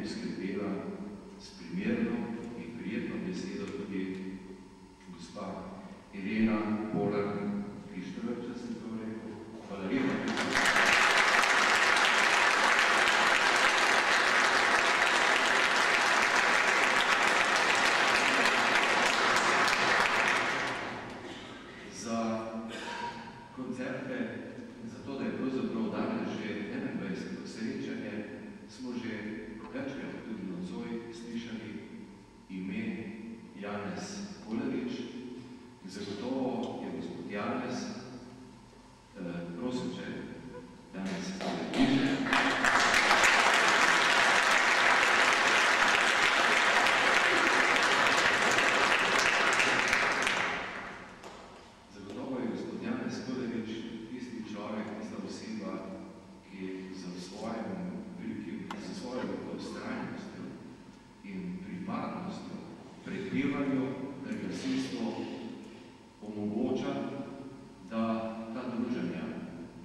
poskrbela s primerno in prijetno besedo tudi gospa Irena Polar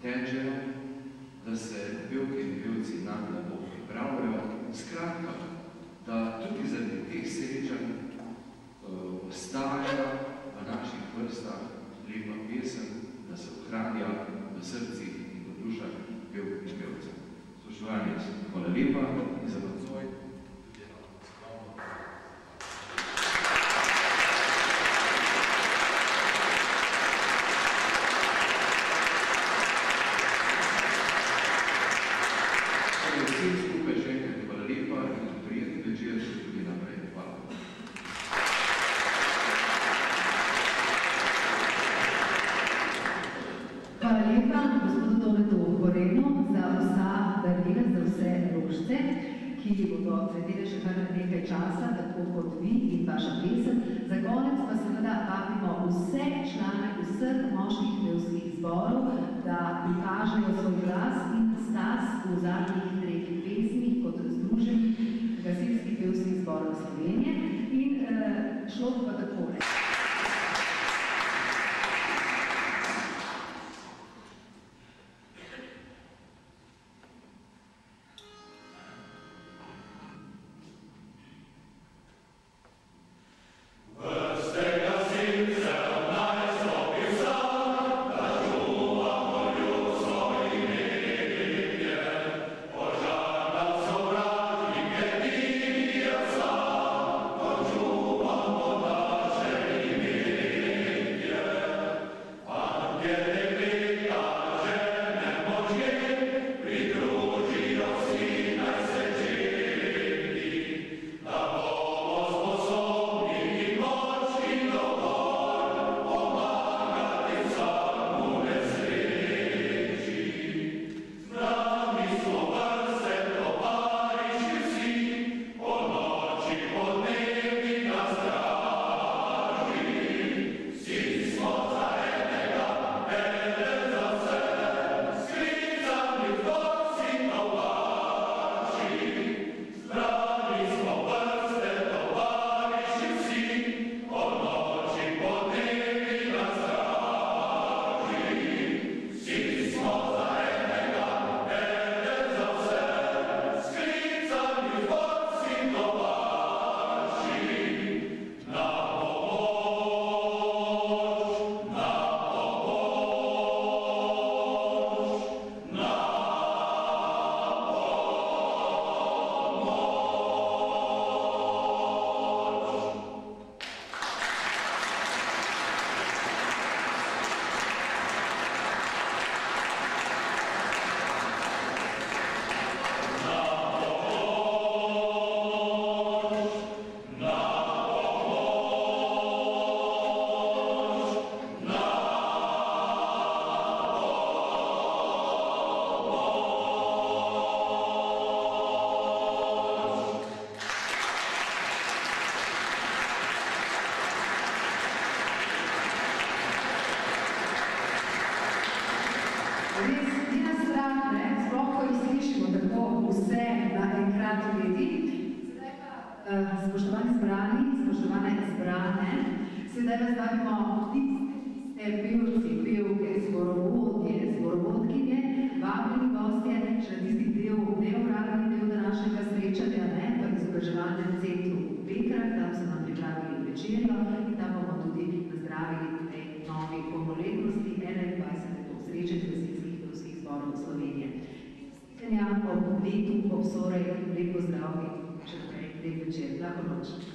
tečejo, da se pevke in pevci na lepo pripravljajo. Skratka, da tudi zaradi teh srečanj uh, ostaja v naših vrstah lepa pesem, da se ohranja v srcih in v dušah pevk in pevcev. Spoštovani, hvala lepa in za nocoj. Torej, Vsem skupaj še enkrat hvala lepa in prijeten večer še tudi naprej. Hvala. Hvala lepa gospodu Tometu Horenu za vsa darila, za vse rožce, ki bodo cvetele še kar nekaj časa, tako kot vi in vaša pesem. Za konec pa seveda vabimo vse člane vseh moških pevskih zborov, da prikažejo svoj glas in stas v zadnjih treh pesmih kot združenih gasilskih pevskih zborov Slovenije. res ni nas strah, ne, sploh, ko jih slišimo tako vse naenkrat v mediji. Sedaj pa, uh, spoštovani zbrani, spoštovane zbrane, sedaj vas vabimo tiste pevci, pevke, zborovodje, zborovodkinje, vabljeni gostje, še na tisti del, neuradni del današnjega srečanja, ne, v izobraževalnem centru Pekrah, tam so nam pripravili večerjo in tam bomo tudi nazdravili tej novi polnoletnosti želim lep pozdrav in še prej lep večer. Lahko noč.